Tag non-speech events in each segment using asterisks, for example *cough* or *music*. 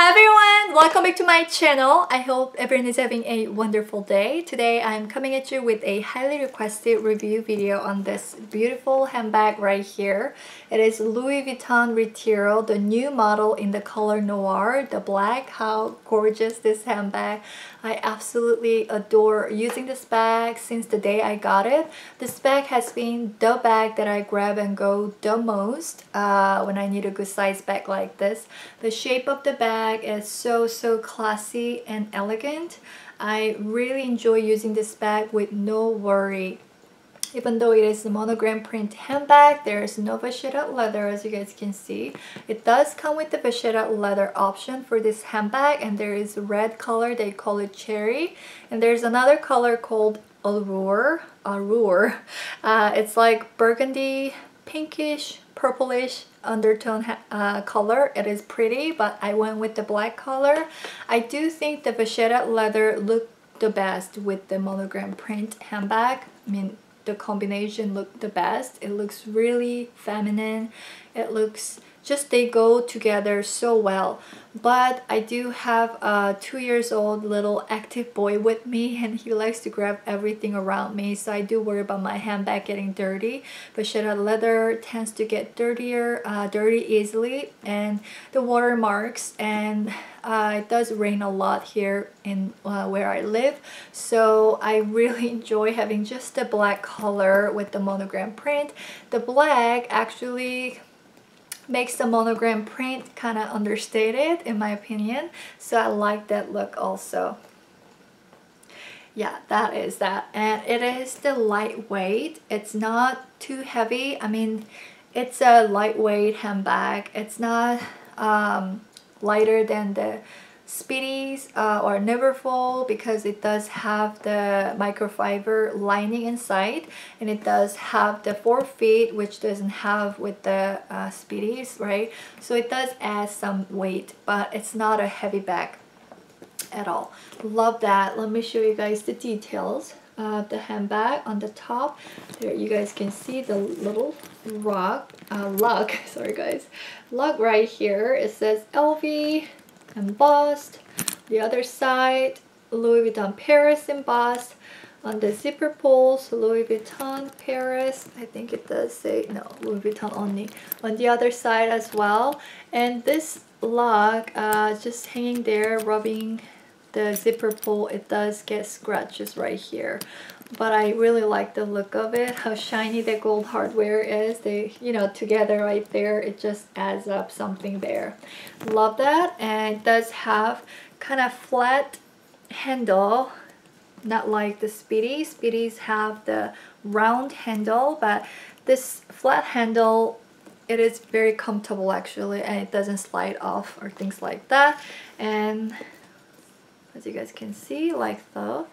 Hi everyone! Welcome back to my channel. I hope everyone is having a wonderful day. Today I'm coming at you with a highly requested review video on this beautiful handbag right here. It is Louis Vuitton Retiro, the new model in the color noir, the black. How gorgeous this handbag. I absolutely adore using this bag since the day I got it. This bag has been the bag that I grab and go the most uh, when I need a good size bag like this. The shape of the bag bag is so so classy and elegant. I really enjoy using this bag with no worry. Even though it is a monogram print handbag, there is no vachetta leather as you guys can see. It does come with the vachetta leather option for this handbag and there is a red color, they call it cherry. And there's another color called Allure. Allure. *laughs* Uh, it's like burgundy, pinkish, purplish undertone uh, color. It is pretty, but I went with the black color. I do think the vachetta leather looked the best with the monogram print handbag. I mean, the combination looked the best. It looks really feminine. It looks just they go together so well. But I do have a two years old little active boy with me *laughs* and he likes to grab everything around me so I do worry about my handbag getting dirty. But vachetta leather tends to get dirtier uh, dirty easily and the watermarks and uh, it does rain a lot here in uh, where I live. So I *laughs* really enjoy having just the black color with the monogram print. The black actually makes the monogram print kind of understated in my opinion. So I like that look also. Yeah that is that. And it is the lightweight. It's not too heavy. I mean it's a lightweight handbag. It's not um, lighter than the Speedies uh, or Neverfull because it does have the microfiber lining inside and it does have the four feet which doesn't have with the uh, Speedies right? So it does add some weight but it's not a heavy bag at all. Love that. Let me show you guys the details of the handbag on the top. There you guys can see the little rock uh, lug *laughs* sorry guys. Lug right here. It says LV embossed. The other side, Louis Vuitton Paris embossed. On the zipper pulls, Louis Vuitton Paris. I think it does say, no, Louis Vuitton only. On the other side as well. And this log, uh, just hanging there, rubbing the zipper pull, it does get scratches right here but I really like the look of it how shiny the gold hardware is. They you know together right there it just adds up something there. Love that and it does have kind of flat handle not like the Speedy. Speedies have the round handle but this flat handle it is very comfortable actually and it doesn't slide off or things like that. And as you guys can see like so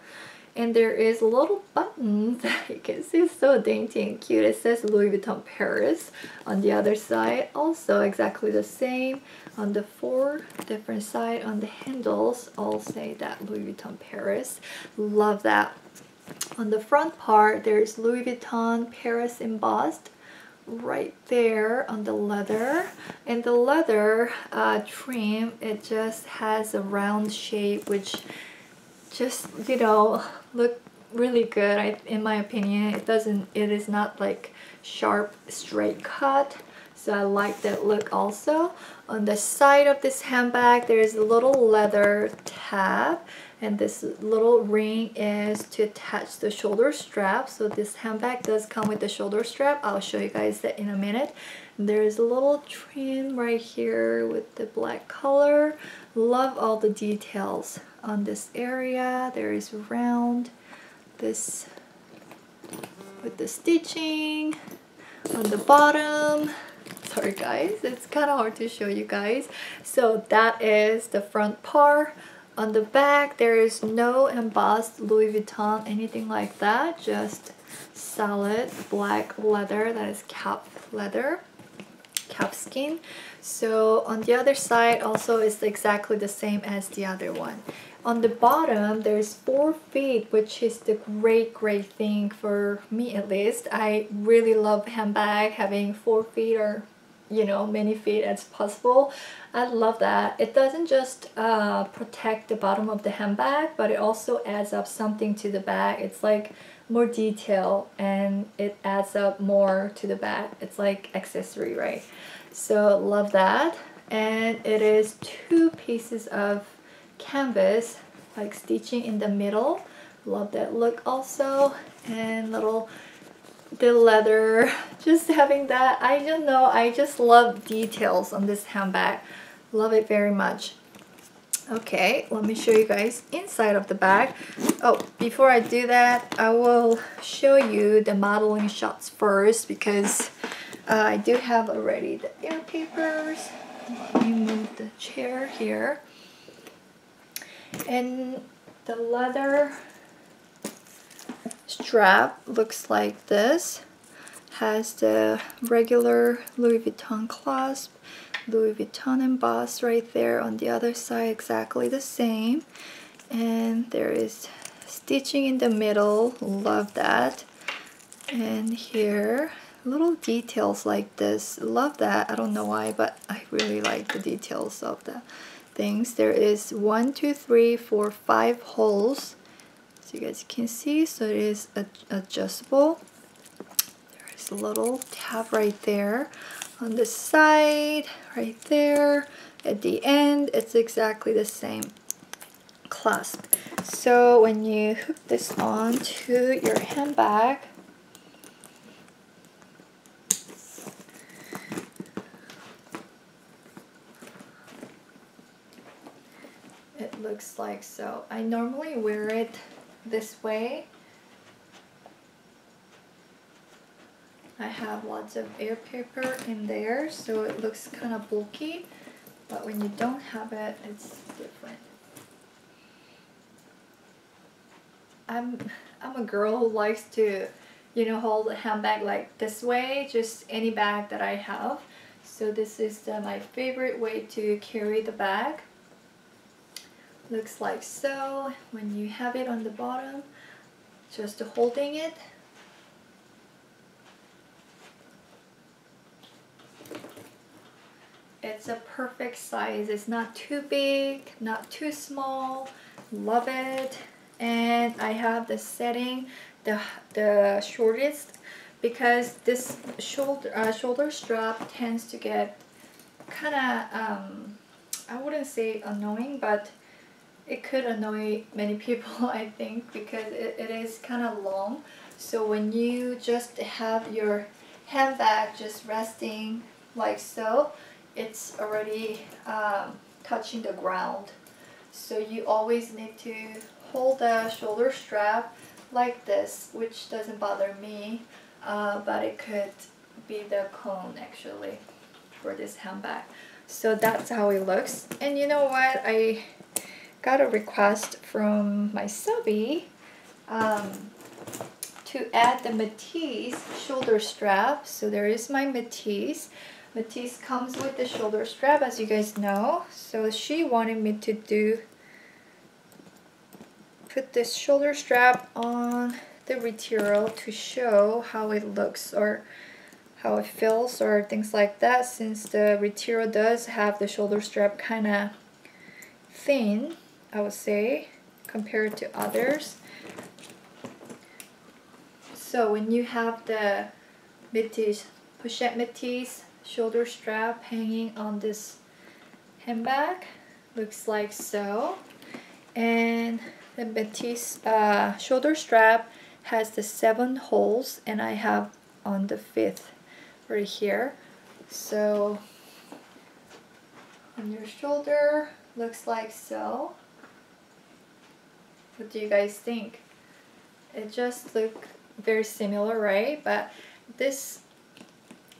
and there is a little button that *laughs* you can see so dainty and cute. It says Louis Vuitton Paris on the other side. Also exactly the same on the four different side on the handles. All say that Louis Vuitton Paris. Love that. On the front part there's Louis Vuitton Paris embossed right there on the leather. And the leather uh, trim it just has a round shape which just you know look really good. I, in my opinion it doesn't it is not like sharp straight cut. So I like that look also. On the side of this handbag there's a little leather tab and this little ring is to attach the shoulder strap. So this handbag does come with the shoulder strap. I'll show you guys that in a minute there's a little trim right here with the black color. Love all the details on this area. There is round this with the stitching on the bottom. Sorry guys it's kind of hard to show you guys. So that is the front part on the back there is no embossed Louis Vuitton anything like that. Just solid black leather that is cap leather calfskin so on the other side also is exactly the same as the other one. On the bottom there's four feet which is the great great thing for me at least. I really love handbag having four feet or you know many feet as possible. I love that. It doesn't just uh, protect the bottom of the handbag but it also adds up something to the bag. It's like more detail and it adds up more to the bag. It's like accessory right? So love that. And it is two pieces of canvas like stitching in the middle. Love that look also. And little the leather *laughs* just having that. I don't know. I just love details on this handbag. Love it very much okay let me show you guys inside of the bag. Oh before I do that I will show you the modeling shots first because uh, I do have already the air papers. Let me move the chair here. And the leather strap looks like this has the regular Louis Vuitton clasp Louis Vuitton embossed right there on the other side exactly the same. And there is stitching in the middle love that. And here little details like this love that I don't know why but I really like the details of the things. There is one two three four five holes so you guys can see so it is adjustable little tab right there on the side right there. At the end it's exactly the same clasp. So when you hook this on to your handbag it looks like so. I normally wear it this way. I have lots of air paper in there so it looks kind of bulky but when you don't have it it's different. I'm I'm a girl who likes to you know hold a handbag like this way just any bag that I have. So this is the, my favorite way to carry the bag. Looks like so. When you have it on the bottom just holding it it's a perfect size. It's not too big not too small. Love it. And I have the setting the the shortest because this shoulder uh, shoulder strap tends to get kind of um, I wouldn't say annoying but it could annoy many people *laughs* I think because it, it is kind of long. So when you just have your handbag just resting like so it's already um, touching the ground so you always need to hold the shoulder strap like this which doesn't bother me uh, but it could be the cone actually for this handbag so that's how it looks and you know what I got a request from my subby um, to add the Métis shoulder strap. So there is my Métis. Métis comes with the shoulder strap as you guys know. So she wanted me to do put this shoulder strap on the Retiro to show how it looks or how it feels or things like that since the Retiro does have the shoulder strap kind of thin I would say, compared to others. So when you have the Métis, pochette Métis shoulder strap hanging on this handbag, looks like so. And the Métis uh, shoulder strap has the seven holes and I have on the fifth right here. So on your shoulder, looks like so. What do you guys think? It just look very similar, right? But this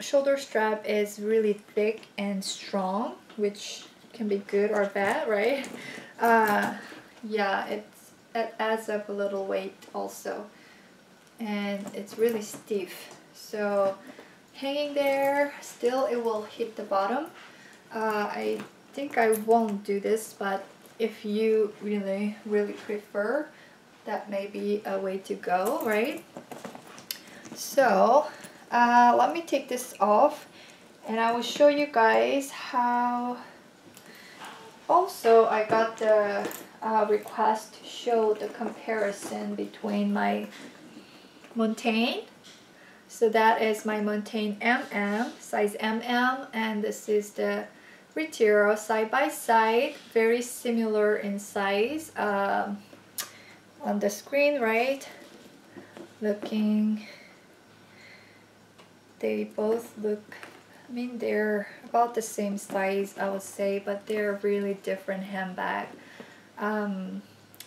shoulder strap is really thick and strong, which can be good or bad, right? Uh, yeah, it's, it adds up a little weight also. And it's really stiff. So hanging there, still it will hit the bottom. Uh, I think I won't do this, but if you really, really prefer, that may be a way to go, right? So, uh, let me take this off and I will show you guys how also I got the uh, request to show the comparison between my Montaigne so that is my Montaigne MM size MM and this is the Retiro side by side very similar in size um, on the screen right? Looking they both look I mean, they're about the same size, I would say, but they're really different handbag. Um,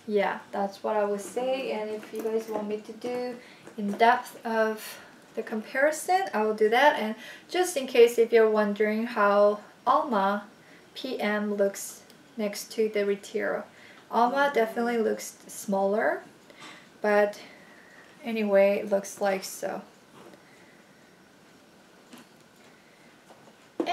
yeah, that's what I would say. And if you guys want me to do in depth of the comparison, I will do that. And just in case if you're wondering how Alma PM looks next to the Retiro. Alma definitely looks smaller, but anyway, it looks like so.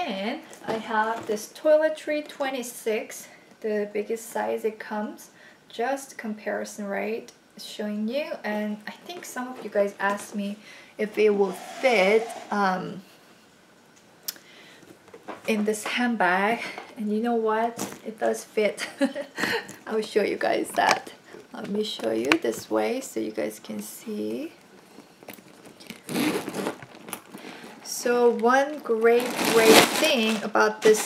And I have this Toiletry 26, the biggest size it comes. Just comparison right showing you. And I think some of you guys asked me if it will fit um, in this handbag. And you know what? It does fit. *laughs* I'll show you guys that. Let me show you this way so you guys can see So one great, great thing about this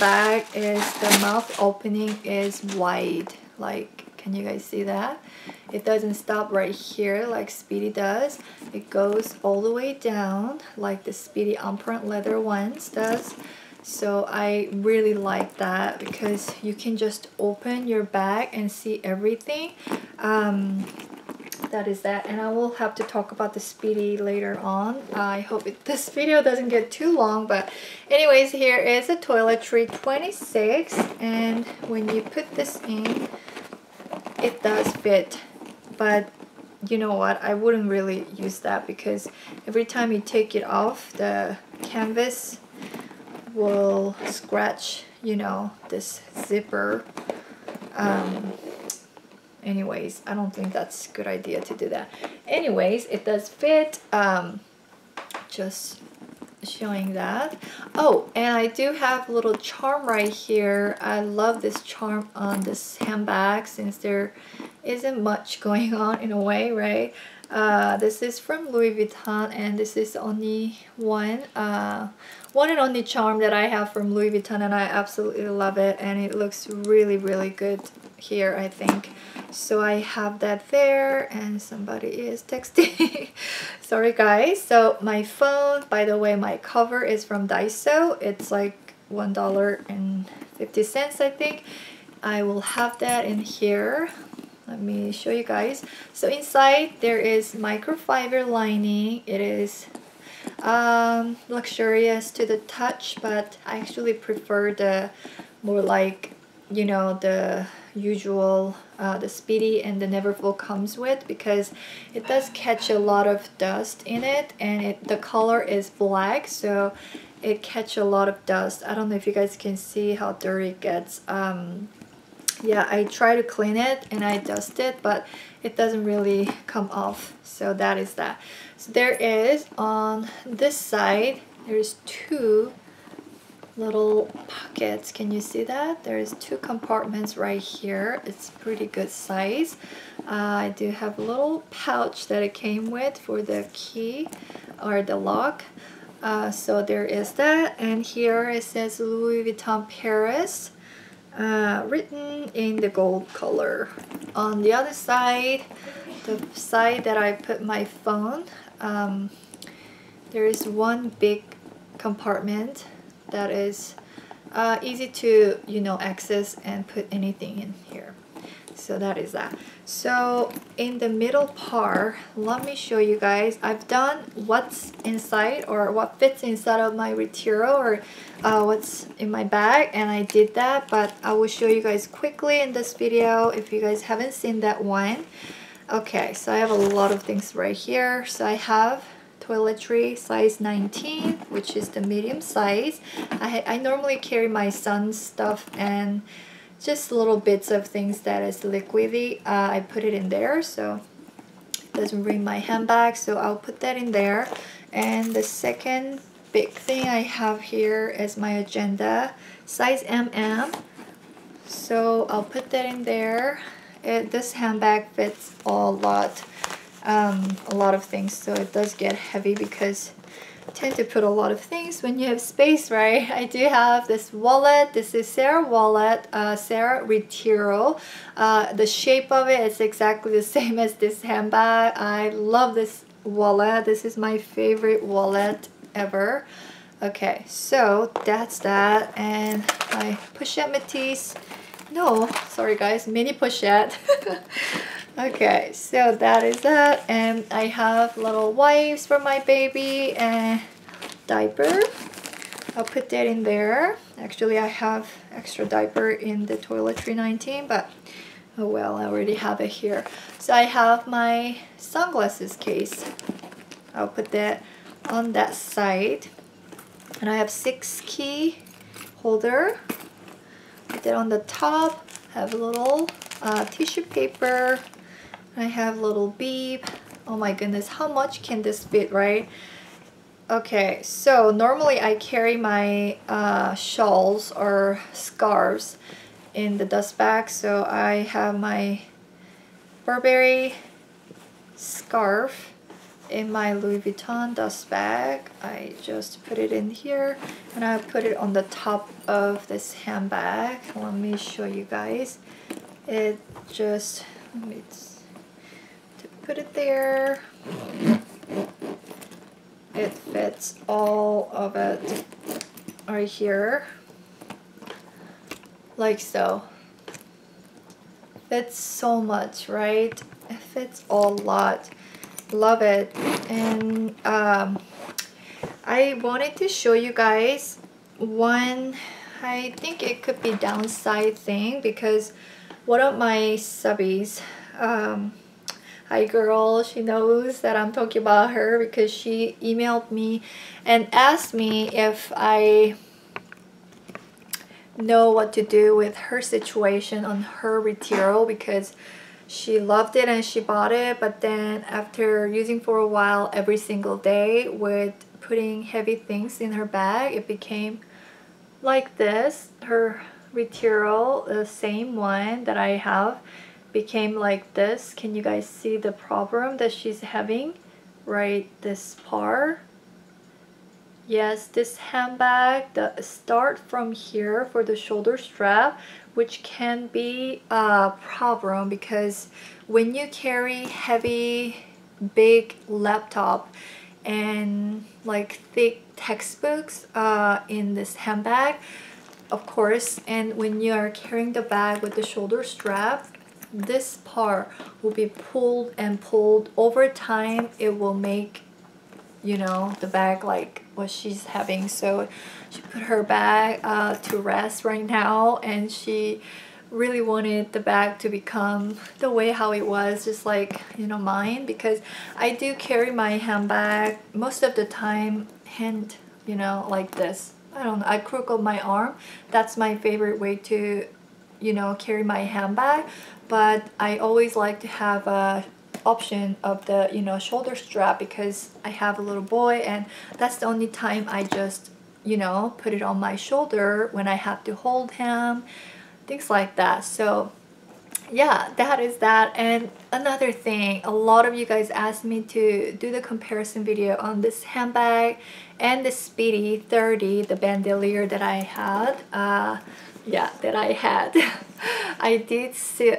bag is the mouth opening is wide. Like, can you guys see that? It doesn't stop right here like Speedy does. It goes all the way down like the Speedy Empreinte leather ones does. So I really like that because you can just open your bag and see everything. Um, that is that and I will have to talk about the Speedy later on. I hope it, this video doesn't get too long but anyways here is a toiletry 26 and when you put this in it does fit. But you know what? I wouldn't really use that because every time you take it off the canvas will scratch you know this zipper. Um, anyways I don't think that's a good idea to do that. Anyways it does fit um, just showing that. Oh and I do have a little charm right here. I love this charm on this handbag since there isn't much *laughs* going on in a way right uh, this is from Louis Vuitton and this is only one uh, one and only charm that I have from Louis Vuitton and I absolutely love it and it looks really really good here I think. So I have that there and somebody is texting. *laughs* Sorry guys. So my phone by the way my cover is from Daiso. It's like one dollar and fifty cents I think. I will have that in here let me show you guys. So inside there is microfiber lining. It is um, luxurious to the touch but I actually prefer the more like you know the usual uh, the Speedy and the Neverfull comes with because it does catch a lot of dust in it and it the color is black so it catch a lot of dust. I don't know if you guys can see how dirty it gets. Um, yeah I try to clean it and I dust it but it doesn't really come off so that is that. So there is on this side there's two little pockets. Can you see that? There's two compartments right here. It's pretty good size. Uh, I do have a little pouch that it came with for the key or the lock. Uh, so there is that. And here it says Louis Vuitton Paris uh, written in the gold color. On the other side the side that I put my phone um, there is one big compartment that is uh, easy to you know access and put anything in here so that is that. So in the middle part let me show you guys. I've done what's inside or what fits inside of my Retiro or uh, what's in my bag and I did that but I will show you guys quickly in this video if you guys haven't seen that one. Okay so I have a lot of things right here. So I have toiletry size 19 which is the medium size. I, I normally carry my son's stuff and just little bits of things that is liquidy uh, I put it in there so it doesn't ruin my handbag so I'll put that in there and the second big thing I have here is my agenda, size MM. So I'll put that in there. It, this handbag fits a lot, um, a lot of things, so it does get heavy because tend to put a lot of things when you have space, right? *laughs* I do have this wallet. This is Sarah wallet, uh, Sarah Retiro. Uh, the shape of it is exactly the *laughs* same as this handbag. I love this wallet. This is my favorite wallet ever. Okay, so that's that. And my pochette Métis. No, sorry guys, mini pochette. *laughs* okay, so that is that. And I have little wipes for my baby and diaper. I'll put that in there. Actually, I have extra diaper in the toiletry 19, but oh well, I already have it here. So I have my sunglasses case. I'll put that on that side. And I have six key holder. Put that on the top. Have a little uh, tissue paper. I have a little beep. Oh my goodness, how much can this fit, right? Okay, so normally I carry my uh, shawls or scarves in the dust bag. So I have my Burberry scarf in my Louis Vuitton dust bag. I just put it in here and I put it on the top of this handbag. Let me show you guys. It just, let me put it there. It fits all of it right here. Like so. Fits so much, right? It fits a lot love it. And um, I wanted to show you guys one I think it could be downside thing because one of my subbies um, hi girl she knows that I'm talking about her because she emailed me and asked me if I know what to do with her situation on her retiro because she loved it and she bought it but then after using for a while every single day with putting heavy things in her bag it became like this. Her Retiro the same one that I have became like this. Can you guys see the problem that she's having right this part yes this handbag the start from here for the shoulder strap which can be a problem because when you carry heavy big laptop and like thick textbooks uh, in this handbag of course and when you are carrying the bag with the shoulder strap this part will be pulled and pulled. Over time it will make you know the bag like what she's having. So she put her bag uh, to rest right now and she really wanted the bag to become the way how it was just like you know mine because I do carry my handbag most of the time hand you know like this. I don't know I crook my arm. That's my favorite way to you know carry my handbag but I always like to have a option of the you know shoulder strap because I have a little boy and that's the only time I just you know put it on my shoulder when I have to hold him things like that. So yeah that is that. And another thing a lot of you guys asked me to do the comparison video on this handbag and the speedy 30 the bandolier that I had. Uh, yeah that I had. *laughs* I did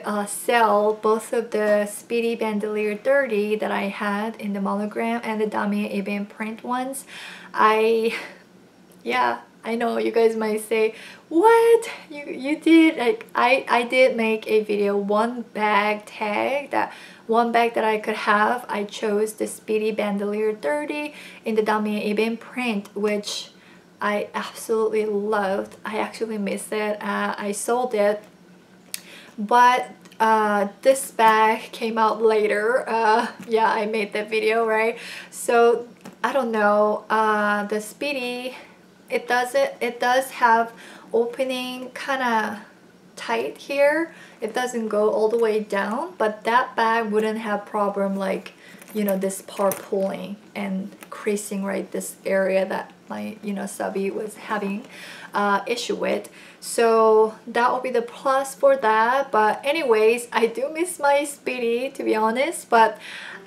uh, sell both of the Speedy Bandolier 30 that I had in the monogram and the Damier Ebene print ones. I *laughs* yeah I know you guys might say what? You you did like I I did make a video one bag tag that one bag that I could have. I chose the Speedy Bandolier 30 in the Damier Ebene print which I absolutely loved. I actually missed it. Uh, I sold it. But uh, this bag came out later. Uh, yeah, I made that video, right? So, I don't know. Uh, the Speedy, it does it. It does have opening kind of tight here. It doesn't go all the way down, but that bag wouldn't have problem like, you know, this part pulling and creasing right this area that my you know subby was having uh, issue with so that will be the plus for that but anyways I do miss my Speedy to be honest but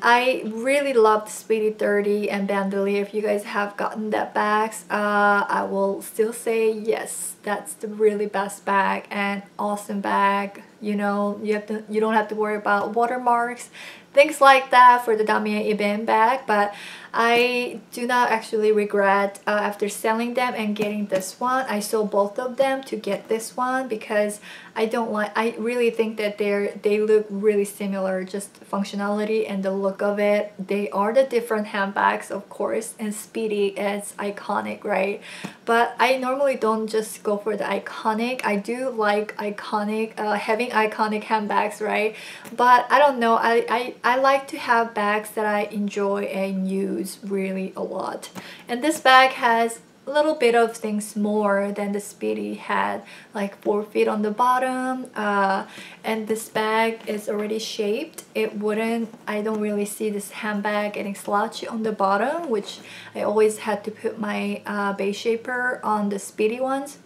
I really loved Speedy 30 and Bandolier. If you guys have gotten that bags, uh, I will still say yes, that's the really best bag and awesome bag. You know, you have to you don't have to worry about watermarks things like that for the Damier Ebene bag but I do not actually regret uh, after selling them and getting this one I sold both of them to get this one because I don't like I really think that they're they look really similar just functionality and the look of it. They are the different handbags of course and Speedy is iconic right? But I normally don't just go for the iconic. I do like iconic uh, having iconic handbags right? But I don't know I, I I like to have bags that I enjoy and use really a lot. And this bag has a little bit of things more than the Speedy had like four feet on the bottom uh, and this bag is already shaped it wouldn't I don't really see this handbag getting slouchy on the bottom which I always had to put my uh, base shaper on the Speedy ones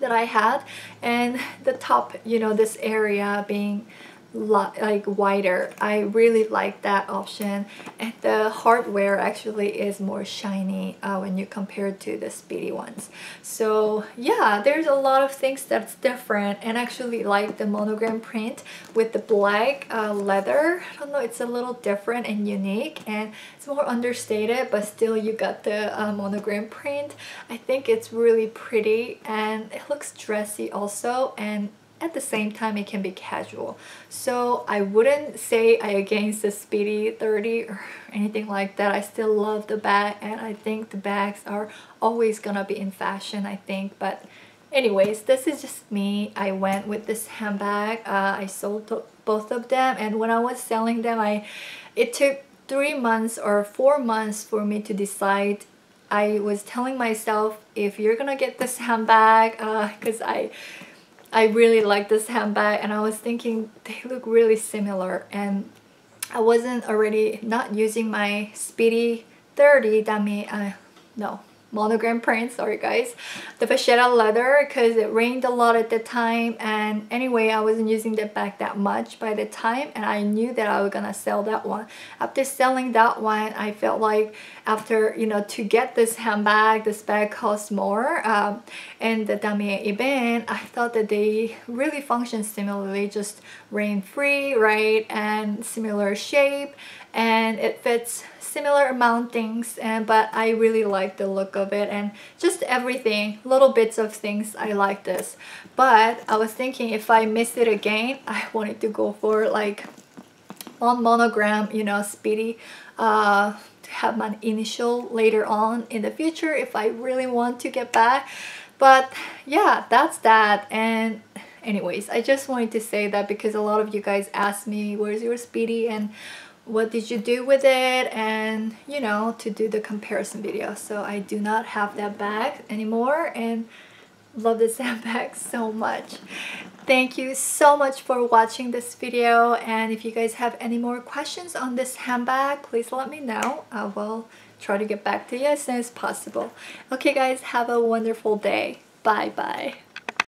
that I had and the top you know this area being like wider. I really like that option. And the hardware actually is more shiny uh, when you compare to the speedy ones. So yeah there's a lot of things that's different. And actually like the monogram print with the black uh, leather I don't know it's a little different and unique. And it's more understated but still you got the uh, monogram print. I think it's really pretty and it looks dressy also. And at the same time it can be casual. So I wouldn't say I against the Speedy 30 or anything like that. I still love the bag and I think the bags are always gonna be in fashion I think. But anyways this is just me. I went with this handbag. Uh, I sold both of them and when I was selling them I it took three months or four months for me to decide. I was telling myself if you're gonna get this handbag because uh, I I really like this handbag and I was thinking they look really similar and I wasn't already not using my Speedy 30 that mean uh, no monogram print sorry guys. The vachetta leather because it rained a lot at the time and anyway I wasn't using the bag that much by the time and I knew that I was gonna sell that one. After selling that one I felt like after you know to get this handbag this bag costs more um, and the Damier Ebene I thought that they really function similarly just rain free right and similar shape and it fits similar amount things and but I really like the look of it and just everything little bits of things I like this. But I was thinking if I miss it again *laughs* I wanted to go for like one monogram you know speedy uh, to have my initial later on in the future if I really want to get back. But yeah that's that. And anyways I just wanted to say that because a lot of you guys asked me where's your speedy? And what did you do with it and you know to do the comparison video. So I do not have that bag anymore and love this *laughs* handbag so much. Thank you so much for watching this video. And if you guys have any more questions on this handbag please let me know. I will try to get back to you as soon as possible. Okay guys have a wonderful day. Bye bye